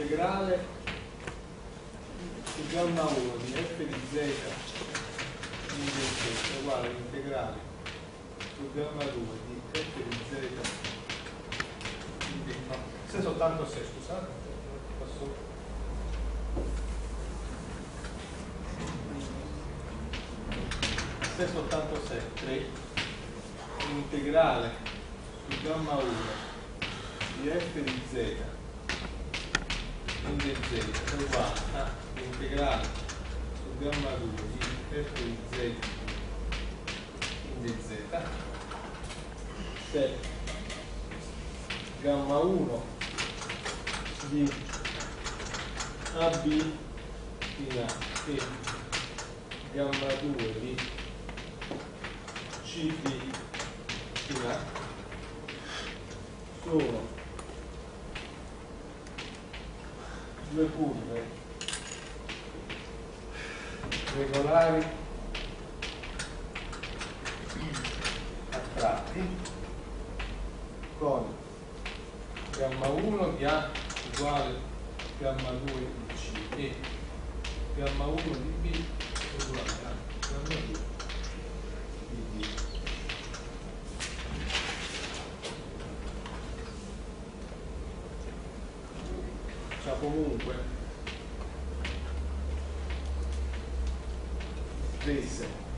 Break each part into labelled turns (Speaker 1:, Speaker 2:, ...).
Speaker 1: Integrale su gamma 1 di f di z in z uguale all'integrale su gamma 2 di f di z. Se soltanto se, scusate, posso... Se soltanto se, 3, integrale su gamma 1 di f di z in dz è uguale integrale su gamma 2 di f di z in dz se gamma 1 di AB in A e gamma 2 di CD in A sono due curve. Regolari a tratti con gamma 1 di A uguale gamma 2 di C e gamma 1 di B uguale a gamma 2 di D. Cioè comunque desse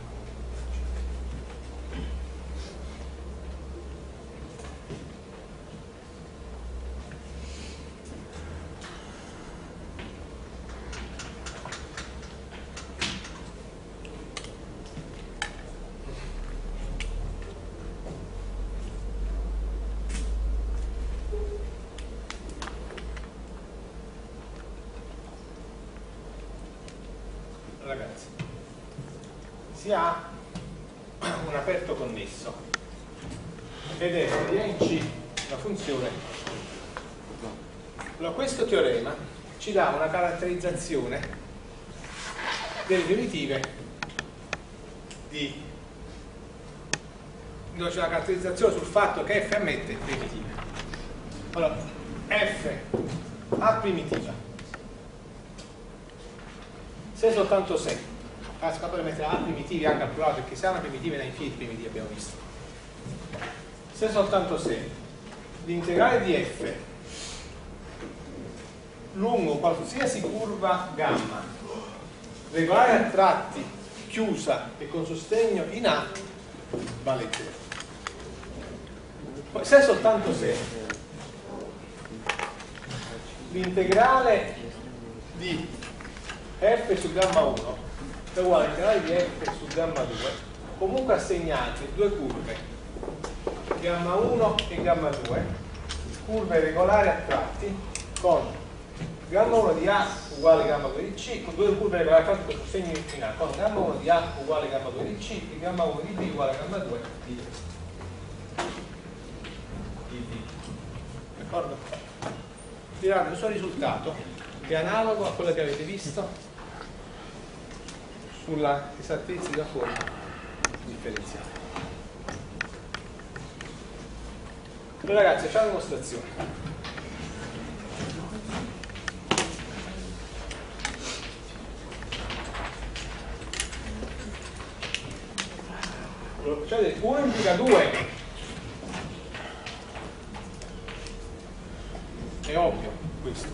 Speaker 1: si ha un aperto connesso ed è di A in C la funzione allora questo teorema ci dà una caratterizzazione delle primitive di dove c'è una caratterizzazione sul fatto che f ammette primitive allora f a primitiva. Se soltanto se a scatola mettere A primitivi anche al plurale perché se ha una primitiva da infiniti primitivi abbiamo visto. Se soltanto se l'integrale di f lungo qualsiasi curva gamma regolare a tratti chiusa e con sostegno in A vale 0 se soltanto se l'integrale di f su gamma 1 è uguale all'integrale di f su gamma 2 comunque assegnate due curve gamma 1 e gamma 2 curve regolari a tratti con gamma 1 di A uguale gamma 2 di C, con due curve regolari a tratti con segno in A, con gamma 1 di A uguale gamma 2 di C e gamma 1 di B uguale gamma 2 di D. D'accordo? Vi danno il suo risultato che è analogo a quello che avete visto sulla esattezza della forma differenziale. Ragazzi, facciamo una dimostrazione. Cioè 1 implica 2 è ovvio questo.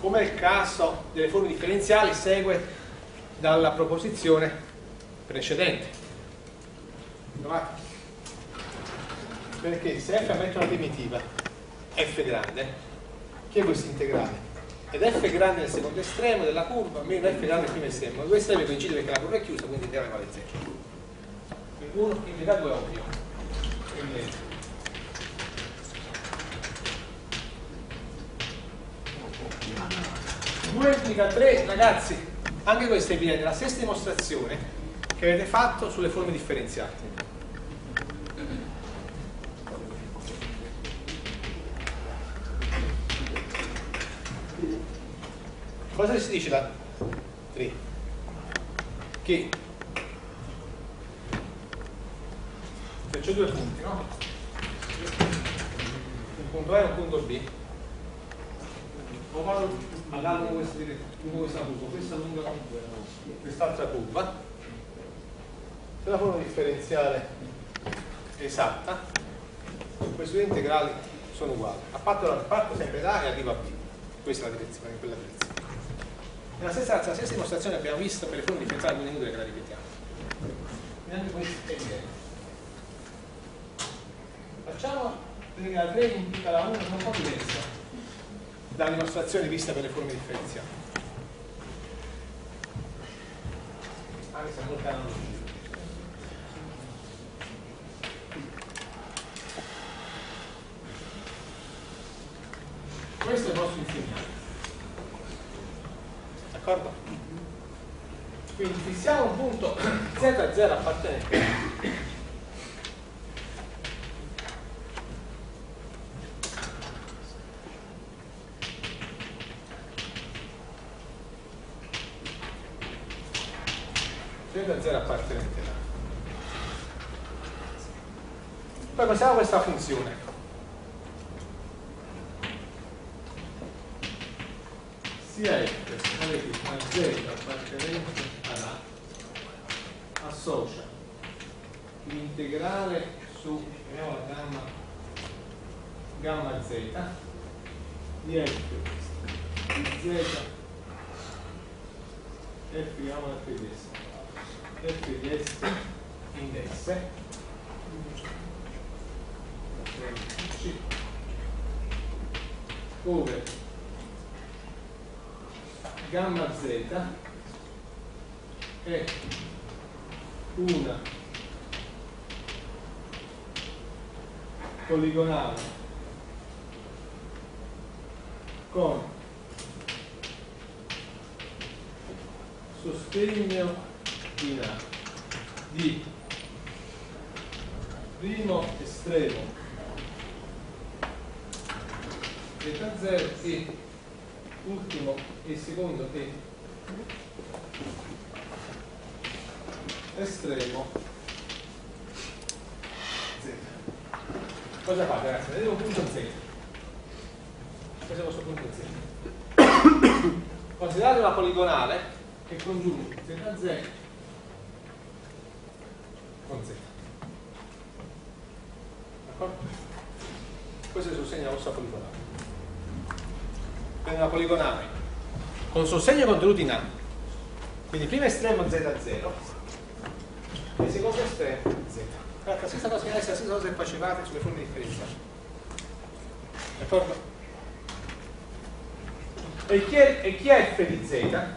Speaker 1: Come il caso delle forme differenziali segue dalla proposizione precedente Trovate? Perché se f aumenta una primitiva f grande che è questo integrale? ed f grande nel secondo estremo della curva meno f grande nel primo estremo. Due estremi coincidono perché la curva è chiusa quindi integrale vale 0 quindi 1 implica 2 ovvio. Quindi 2 implica 3 ragazzi anche questa è evidente la stessa dimostrazione che avete fatto sulle forme differenziate cosa si dice da 3? che? Se c'è due punti no? un punto A e un punto B. O vado all'altro questa, questa curva questa lunga curva quest'altra curva se la forma differenziale è esatta. Questi due integrali sono uguali. A parte, parto sempre da A e arrivo a B. Questa è la direzione, quella direzione nella stessa, la stessa dimostrazione abbiamo visto per le forme differenziali non è inutile che la ripetiamo. Neanche questo è evidente facciamo la 3 implica la 1 è un po' diversa dalla dimostrazione vista per le forme differenziali. Anche se molto analogico questo è il vostro insegnante d'accordo? quindi fissiamo un punto z0 appartenente z0 appartenente là poi passiamo a questa funzione sia f relativa a z appartenente ad A associa l'integrale su chiamiamola gamma gamma z di f di z f chiamiamola f di s f di s in s c ove gamma z è una poligonale con sostegno in A di primo estremo zeta 0 e ultimo e secondo e estremo z. Cosa fate ragazzi? Vedete un punto z. Questo è il vostro punto z. Considerate una poligonale che congiunge z con z. D'accordo? Questo è il sostegno alla vostra poligonale prende una poligonale con sostegno contenuto in A quindi primo estremo z0 e secondo estremo z la stessa cosa, la stessa cosa che facevate sulle forme differenziali d'accordo? e chi è, e chi è f di z?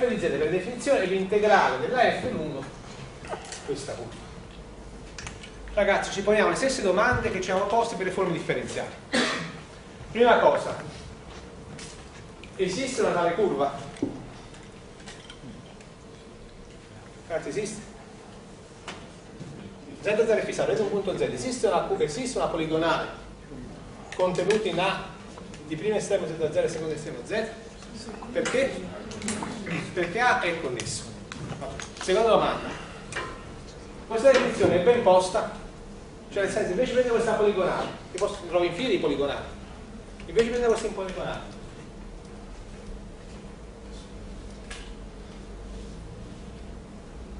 Speaker 1: f di z per definizione è l'integrale della f lungo questa curva. Ragazzi, ci poniamo le stesse domande che ci siamo posti per le forme differenziali. Prima cosa, esiste una tale curva? Ragazzi, esiste? Z0 è fissato, vedete un punto Z, esiste una, esiste una poligonale contenuta in A di primo estremo Z0 e secondo estremo Z? Perché? Perché A è connesso. Seconda domanda. Questa definizione è ben posta? Cioè nel senso, invece prende questa poligonale, che posso, trovo in fila di poligonali, invece prende questa in poligonale.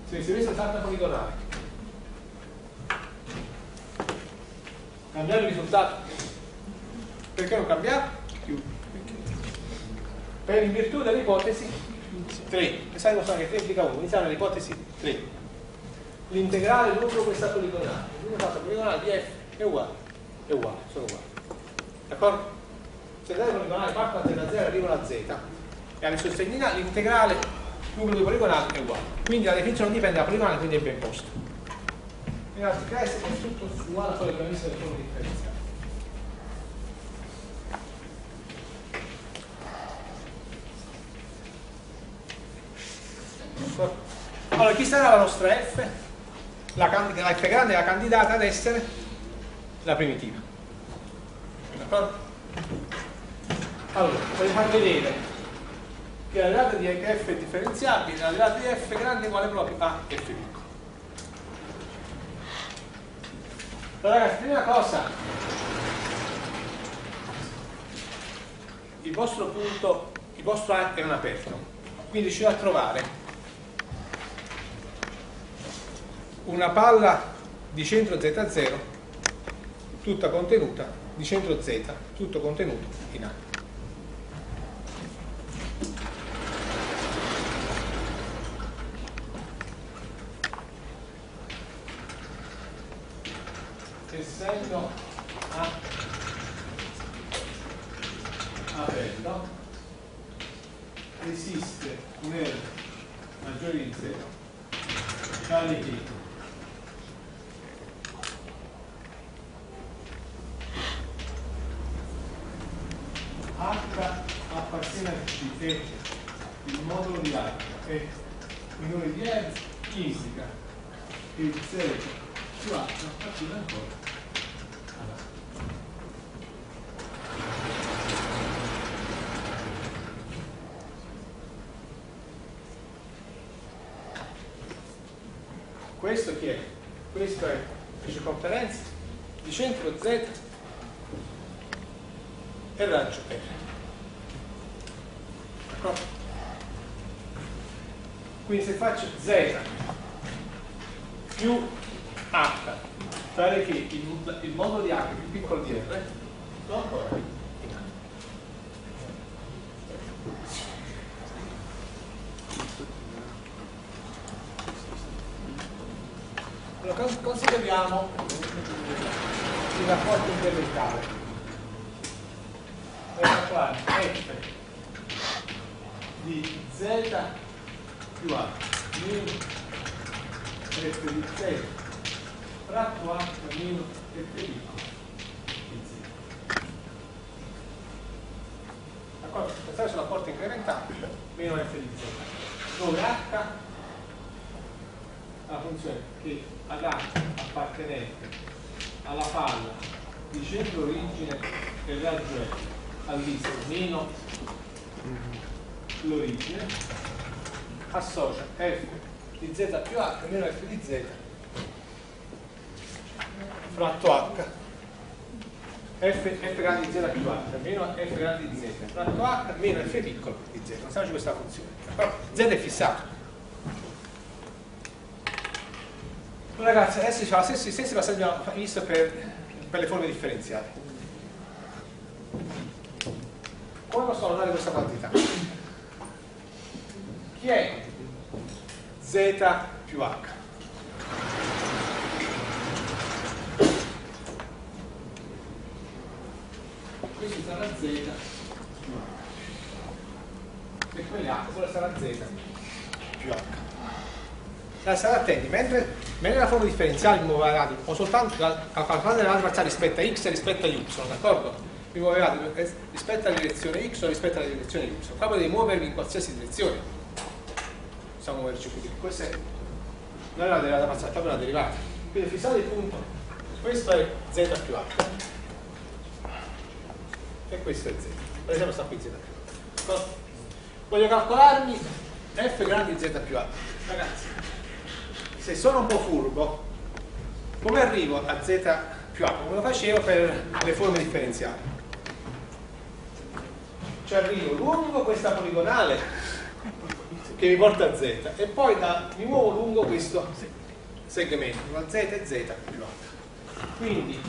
Speaker 1: Se si vede salta poligonale, cambiare il risultato. Perché non cambiare? Per in virtù dell'ipotesi 3. Pensate cosa che 3 implica 1, iniziamo nell'ipotesi 3 l'integrale lungo questa poligonale l'unico poligonale di f è uguale. È uguale, sono uguali. D'accordo? se l'integrale poligonale parte da 0 e arriva a z. E alle sostegnina l'integrale lungo due poligonali è uguale. Quindi la definizione dipende dalla poligonale quindi è ben posta in altri casi è tutto uguale a quello che abbiamo visto nel forme differenziali allora chi sarà la nostra f? la, la f grande è la candidata ad essere? La primitiva. D'accordo? allora voglio far vedere che la derivata di f è differenziabile la derivata di f grande è uguale proprio a f piccolo allora ragazzi prima cosa il vostro punto il vostro A è un aperto quindi ci va a trovare una palla di centro Z0 tutta contenuta di centro Z tutto contenuto in A essendo A aperto esiste un R maggiore di 0 tale che H appartiene a C e il modulo di H è minore di R indica che il 0 più H appartiene ancora ad H. Questo chi è? Questo è circonferenza di centro Z e raggio R. D'accordo? Quindi se faccio Z più H, fare che il, il modulo di H più piccolo di R, sto ancora in H. Allora, consideriamo il rapporto incrementale per calcolare f di z più h meno f di z fratto h meno f di z d'accordo? pensate sull'apporto incrementale meno f di z dove h la funzione che ad h appartenente alla palla di centro origine del raggio f all'ISO meno l'origine associa f di z più h meno f di z fratto h. F, f grande di z più h meno f grande di z fratto h meno f piccolo di z. Pensiamoci questa funzione. Z è fissato ragazzi adesso c'è la stessa, stessa passaggi abbiamo visto per, per le forme differenziali come posso valutare questa quantità? Chi è z più h? Questo sarà z più h. e quella sarà Z più H. Allora, attenti, mentre, mentre la forma differenziale mi muove ho soltanto calcolato le relate parziali rispetto a x e rispetto a y, d'accordo? Mi muovevate eh, rispetto alla direzione x o rispetto alla direzione y. Qua potete muovervi in qualsiasi direzione. Possiamo muoverci qui. Questa è non è la derivata parziale, proprio una derivata. Quindi fissate il punto, questo è z più h e questo è z. Per esempio sta qui z più h. Voglio calcolarmi f grande di z più h. Ragazzi, se sono un po' furbo, come arrivo a z più h? Come lo facevo per le forme differenziali. Cioè arrivo lungo questa poligonale che mi porta a z e poi da, mi muovo lungo questo segmento, tra z e z più h. Quindi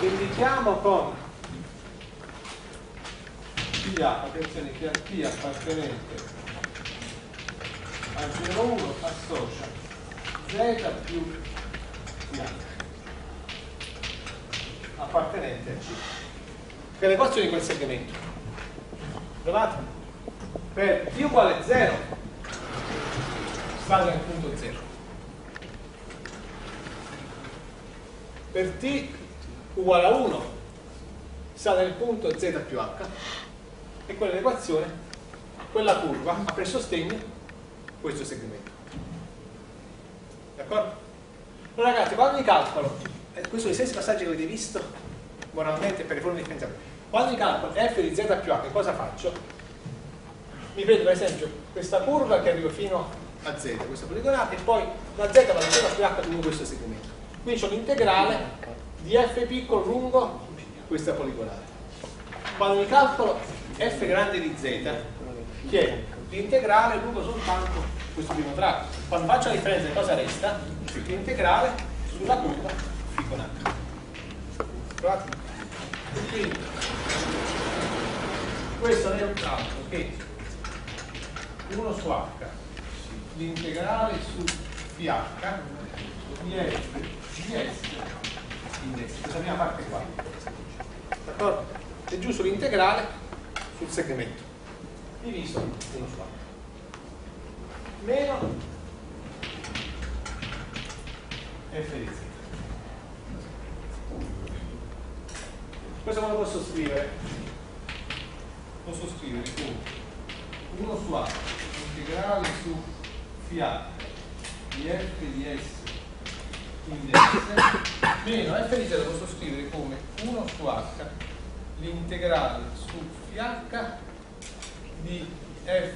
Speaker 1: indichiamo con a P appartenente al 0,1 associa z più h appartenente a C che è l'equazione di quel segmento? Trovate? per t uguale a 0 sta nel punto 0 per t uguale a 1 sta nel punto z più h. E quella è l'equazione quella curva ha per sostegno questo segmento d'accordo? allora ragazzi quando mi calcolo eh, questo sono i stessi passaggi che avete visto moralmente per le forme differenziali quando mi calcolo f di z più h cosa faccio? mi prendo per esempio questa curva che arriva fino a z, questa poligonale, e poi da z va da z più h lungo questo segmento. Quindi ho l'integrale di f piccolo lungo questa poligonale. Quando mi calcolo f grande di z, chiedo l'integrale lungo soltanto questo primo tratto. Quando faccio la differenza cosa resta? L'integrale sulla curva φ con h. Quindi questo è un tratto che 1 su h l'integrale su ph di f di s questa prima parte qua d'accordo? è giusto l'integrale sul segmento diviso 1 su h meno f di z questo come lo posso scrivere? posso scrivere come 1 su A integrale su FA di F di S in DS meno F di Z lo posso scrivere come 1 su H l'integrale su FH di F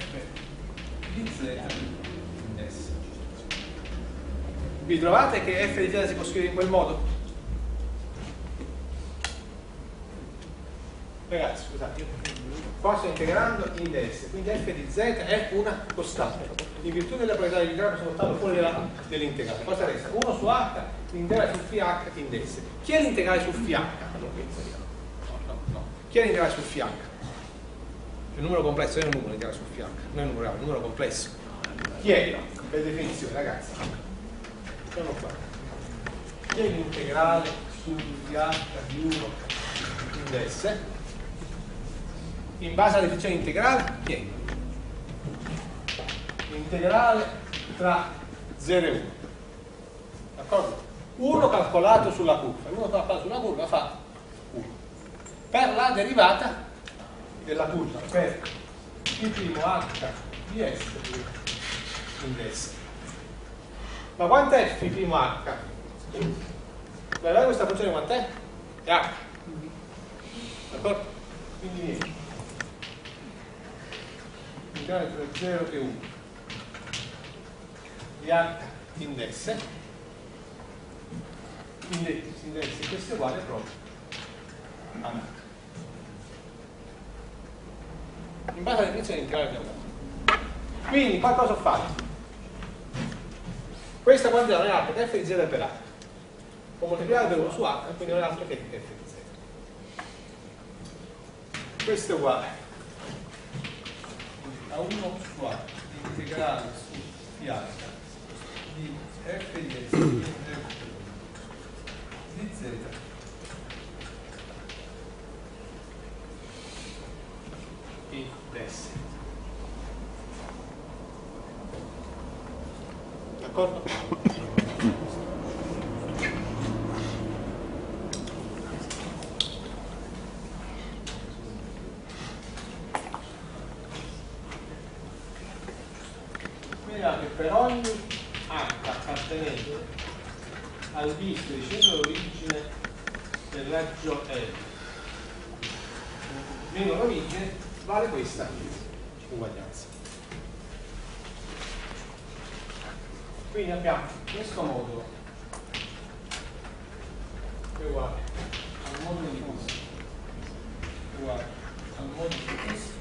Speaker 1: di Z in S vi trovate che F di Z si può scrivere in quel modo? ragazzi scusate qua sto integrando in ds quindi f di z è una costante in virtù della proprietà dell'integrale sono stato fuori dell'integrale cosa resta? 1 su h l'integrale su ph in ds chi è l'integrale su ph? No, no, no. chi è l'integrale su ph? Il numero complesso è un numero l'integrale su ph non è un numero è numero complesso. Chi è? per definizione ragazzi. Sono qua. Chi è l'integrale su ph di 1 in ds? in base alla definizione integrale tieni integrale tra 0 e 1 d'accordo? 1 calcolato sulla curva. 1 calcolato sulla curva fa 1 per la derivata della curva per il primo h di s in ds ma quant'è φ primo h? la questa funzione quant'è? è h d'accordo? quindi niente integrale tra 0 e 1 di h in s quindi in s questo è uguale proprio a h in base alla definizione integrale abbiamo dato quindi qua cosa ho fatto? questa quantità non è altro che f di z per h ho moltiplicato per 1 su h quindi non è altro che f di z questo è uguale. A 1 su A integrale su pH di f di s di z S. D'accordo? Vediamo che per ogni H appartenente al disco di centro d'origine del raggio L meno l'origine vale questa uguaglianza. Quindi abbiamo questo modulo che è uguale al modulo di questo uguale al modulo di questo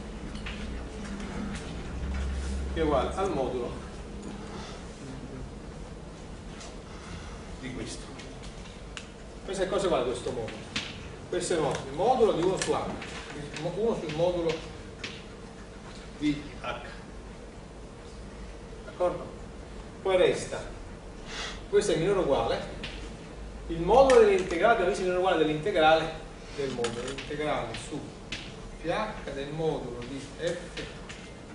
Speaker 1: che è uguale al modulo di questo. È cosa vale questo modulo? Questo è il modulo di 1 su H, 1 sul modulo di H. D'accordo? Poi resta, questo è minore uguale, il modulo dell'integrale, abbiamo visto minore o uguale dell'integrale del modulo, l'integrale su ph del modulo di f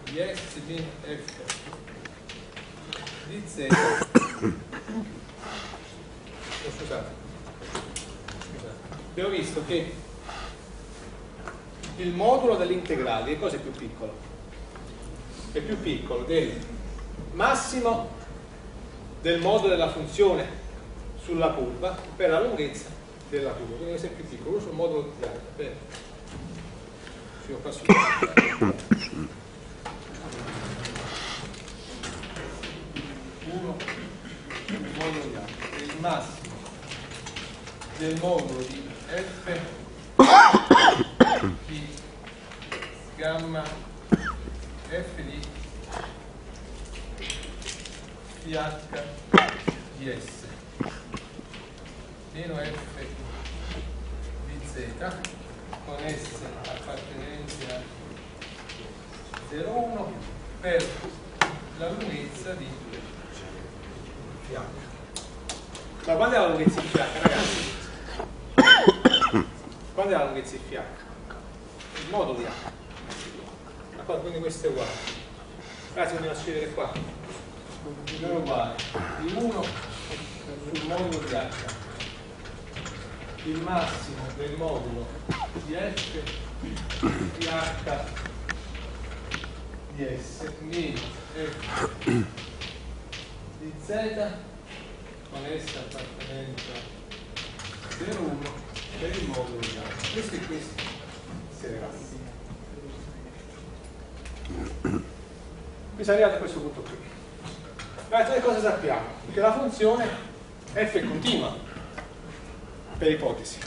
Speaker 1: di s di f di z oh, scusate. Abbiamo visto che il modulo dell'integrale che cosa è più piccolo? è più piccolo del massimo del modulo della funzione sulla curva per la lunghezza della curva. Quindi è più piccolo, sul modulo di bene fino su uno il modulo di alta il massimo del modulo di f di gamma f di ph di s meno f di z con s appartenenti a 0,1 per la lunghezza di ph ma qual è la lunghezza di ph ragazzi? qual è la lunghezza di ph? il modulo di h d'accordo? quindi questo è uguale ragazzi andiamo a scrivere qua è uguale di 1 sul modulo di h il massimo del modulo di f di h di s meno f di z con s appartenente a 0,1 per il modulo di h. Questo e questo si ragazzi qui siamo arrivati a questo punto qui. Ragazzi, cosa sappiamo? Che la funzione f è continua per ipotesi.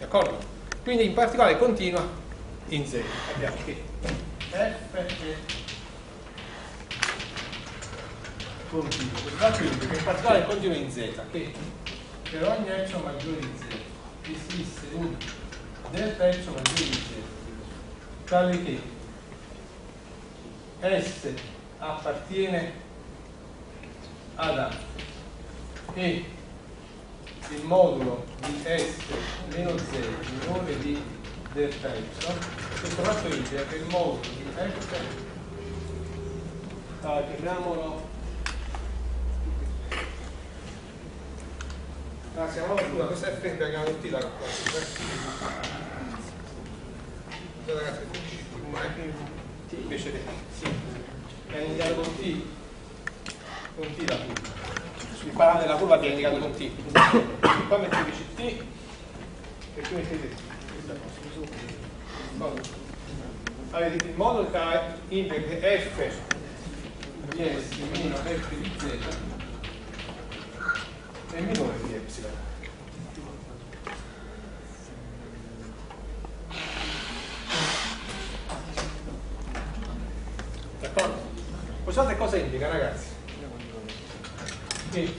Speaker 1: D'accordo? quindi in particolare continua in z. Abbiamo che f continuo che in particolare è continuo in z. Che per ogni epsilon maggiore di z esiste un delta epsilon maggiore di z tale che S appartiene ad A e il modulo di S meno Z minore di delta epsilon questo fatto indica che il modulo di F uh, chiamiamolo. Ah, siamo scusa, questa F abbiamo tutti la ragazzi invece di sì. è indicato con T. Con T la curva sui parametri della curva viene indicato con T qua metteteci T e qui mettete avete il che indica che F di S meno F di Z è minore di epsilon che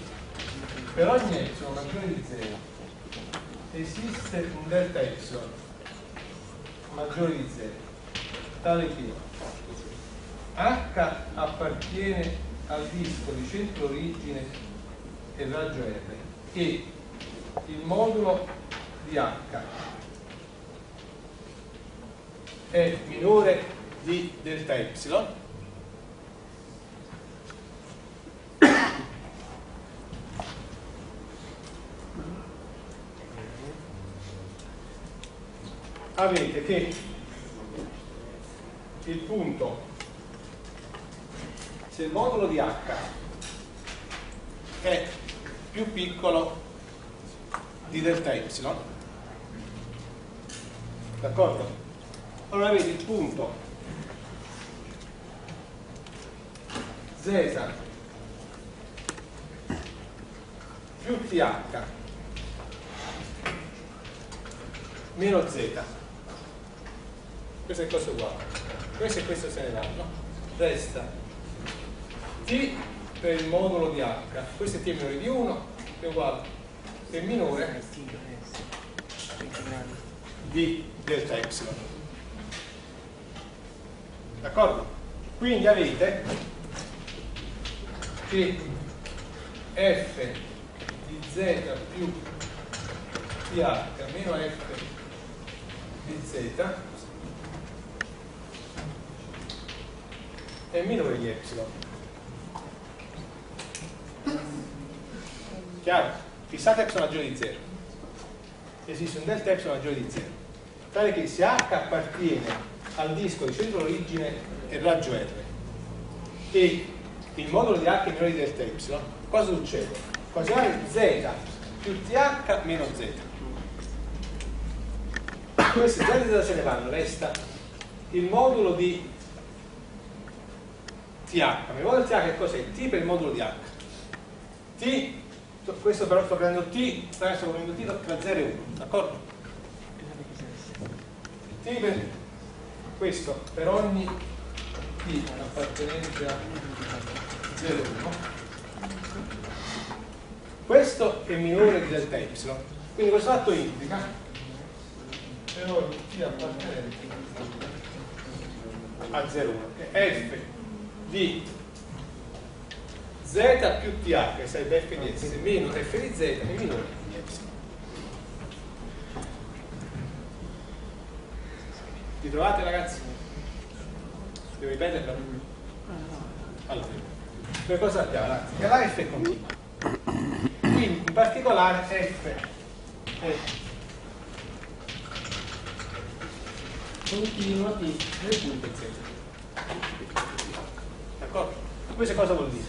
Speaker 1: per ogni epsilon maggiore di 0 esiste un delta epsilon maggiore di 0 tale che H appartiene al disco di centro origine e raggio R e il modulo di H è minore di delta y avete che il punto se il modulo di h è più piccolo di delta y d'accordo? allora avete il punto z più th meno z questo è cosa uguale questo e questo se ne vanno. Resta t per il modulo di h. Questo è t minore di 1 è uguale. È minore di delta y. D'accordo? quindi avete che f di z più ph meno f di z è minore di epsilon. Chiaro? Fissate epsilon maggiore di 0. Esiste un delta epsilon maggiore di 0. Tale che se H appartiene al disco di centro origine e raggio R e il modulo di H è minore di delta epsilon, cosa succede? Considerate Z più TH meno Z. Queste Z se ne vanno, resta il modulo di TH. Il modulo TH che cos'è? T per il modulo di H. T, questo però sto prendendo T, sto prendendo T tra 0 e 1, d'accordo? T per questo per ogni T appartenente a 0 e 1. Questo è minore di delta y. Quindi questo fatto implica per ogni T appartenente a 0,1 f di z più th che sarebbe f di s meno f di z è minore di epsilon vi trovate ragazzi? devo ripeterlo? allora per cosa sappiamo ragazzi? che la f è continua quindi in particolare f è continua nel punto z D'accordo? Questo cosa vuol dire?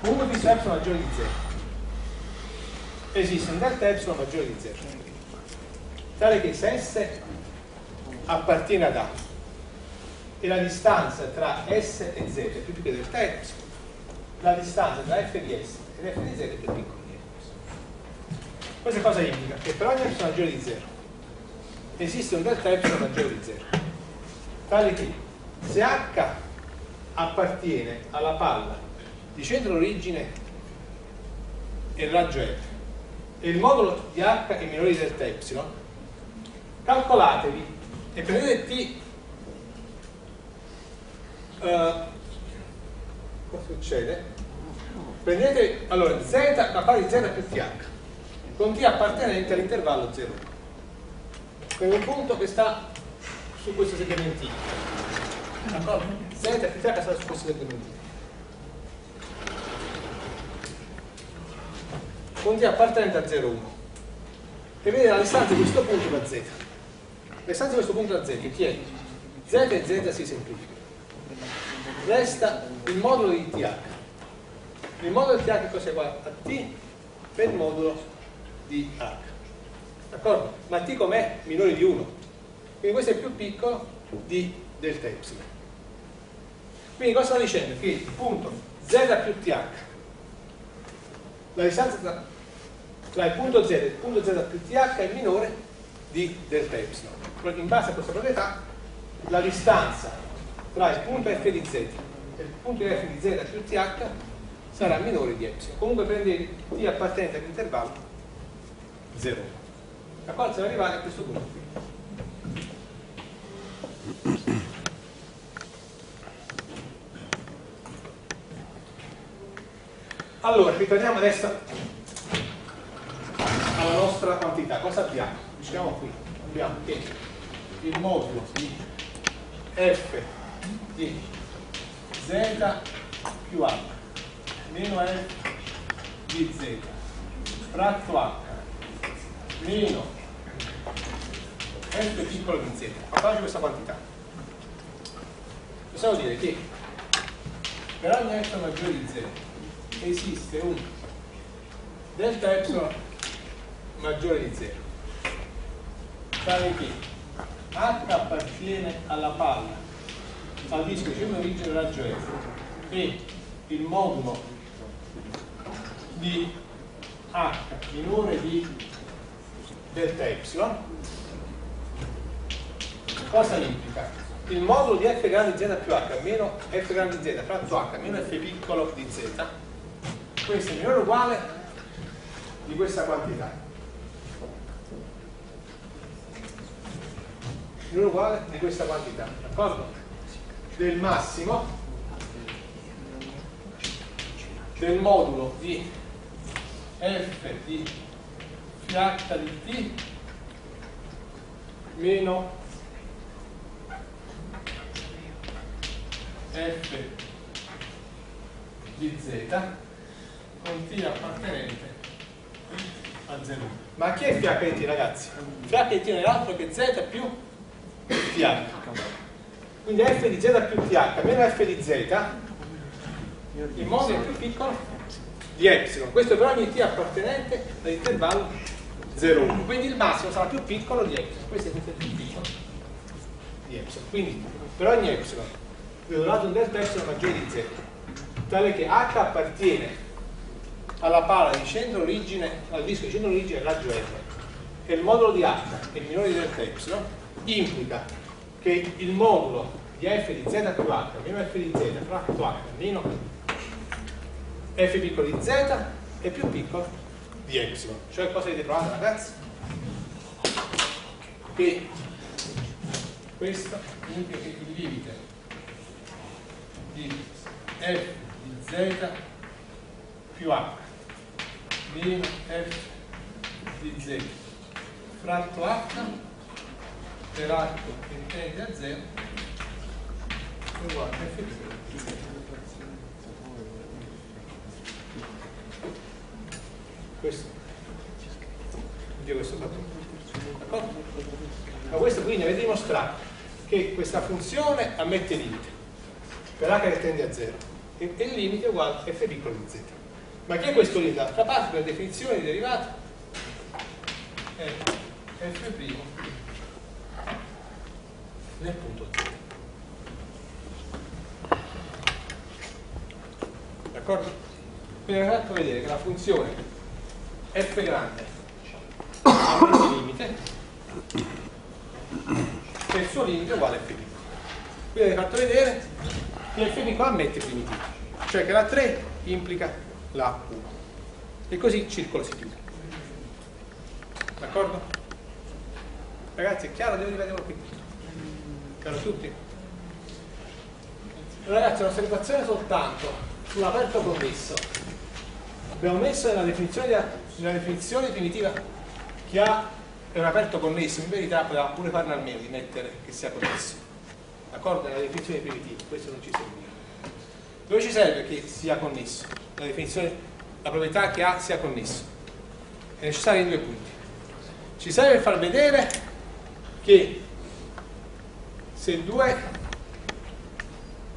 Speaker 1: Comunque visto epsilon maggiore di 0 esiste un delta epsilon maggiore di 0 tale che se S appartiene ad A e la distanza tra S e Z è più piccola del delta epsilon la distanza tra f di S ed f di Z è più piccola di epsilon questo cosa indica? che per ogni epsilon maggiore di 0 esiste un delta epsilon maggiore di 0 tale che se H appartiene alla palla di centro origine e raggio F e il modulo di H è minore di delta epsilon calcolatevi e prendete T uh, cosa succede? prendete allora Z la palla di Z più TH con T appartenente all'intervallo 0 quindi un punto che sta su questo segmentino Senza attività sarà su questo segmento. Punti appartenenti a 0,1. E vedete la distanza di questo punto da Z. La distanza di questo punto da Z, chi è? Z e Z si semplificano. Resta il modulo di TH. Il modulo di TH cosa è uguale? A T per modulo di H. D'accordo? Ma T com'è? Minore di 1. Quindi questo è più piccolo di delta epsilon. Quindi cosa sta dicendo? Che il punto z più th, la distanza tra, tra il punto z e il punto z più th è minore di delta epsilon. In base a questa proprietà, la distanza tra il punto f di z e il punto f di z più th sarà minore di epsilon. Comunque prende t appartenente all'intervallo 0. D'accordo? Siamo arrivati a questo punto qui. Allora, ritorniamo adesso alla nostra quantità. Cosa abbiamo? Diciamo qui, abbiamo che il modulo di f di z più h meno f di z fratto h meno f piccolo di z. Facciamo questa quantità. Possiamo dire che per ogni f maggiore di z esiste un delta epsilon maggiore di 0 tale che h appartiene alla palla al disco di origine raggio F e il modulo di h minore di delta epsilon cosa implica? il modulo di f grande z più h meno f grande z fratto h meno f piccolo di z questo è minore o uguale di questa quantità minore o uguale di questa quantità d'accordo? del massimo del modulo di f di h di t meno f di z con t appartenente a 0. Ma chi è FH di t ragazzi? FH di t non è altro che z più th. Quindi f di z più th meno f di z il modulo è più piccolo di epsilon. Questo per ogni t appartenente all'intervallo 0,1. Quindi il massimo sarà più piccolo di epsilon. Questo è il più piccolo di epsilon. Quindi per ogni epsilon vi ho dato un delta epsilon maggiore di z tale che h appartiene alla pala di centro origine al disco di centro origine raggio R e il modulo di h è minore di delta epsilon implica che il modulo di f di z più h meno f di z fratto h meno f piccolo di z è più piccolo di epsilon cioè cosa avete trovato ragazzi? che questo implica che il limite di f di z più h meno f di z. Fratto h per h che dipende da 0 è uguale a f di z questo. Dio questo fatto ma questo quindi avete dimostrato che questa funzione ammette limite. Per h che tende a 0 e, e il limite è uguale a f piccolo di z ma che è questo limite? d'altra parte per definizione di derivata è f' nel punto z d'accordo? quindi ho fatto vedere che la funzione f grande ha un limite e il suo limite è uguale a f piccolo quindi ho fatto vedere che f piccolo ammette primitivi cioè che la 3 implica la 1 e così il circolo si chiude d'accordo? ragazzi è chiaro? devo ripetere qui chiaro a tutti? ragazzi un'osservazione soltanto sull'aperto connesso abbiamo messo nella definizione, nella definizione primitiva che ha è un aperto connesso in verità poteva pure farne almeno di mettere che sia connesso d'accordo? nella definizione primitiva questo non ci serve dove ci serve che sia connesso? La definizione, la proprietà che ha sia connesso. È necessario in due punti. Ci serve far vedere che se due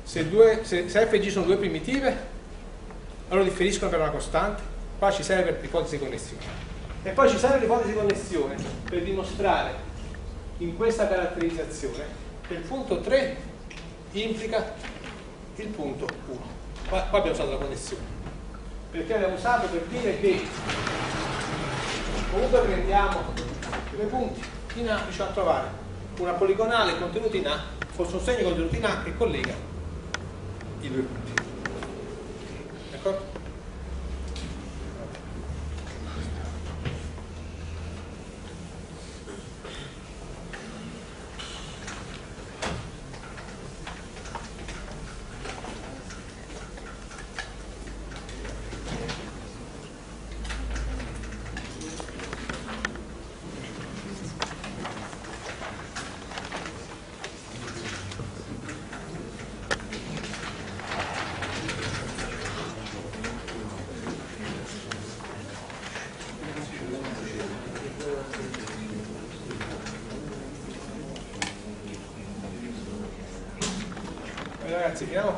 Speaker 1: se, due, se, se f e g sono due primitive allora differiscono per una costante. Qua ci serve l'ipotesi di connessione. E poi ci serve l'ipotesi di connessione per dimostrare in questa caratterizzazione che il punto 3 implica il punto 1 qua, qua abbiamo usato la connessione. Perché abbiamo usato per dire che comunque prendiamo due punti. In A riusciamo a trovare una poligonale contenuta in A forse un segno contenuto in A che collega i due punti ragazzi finiamo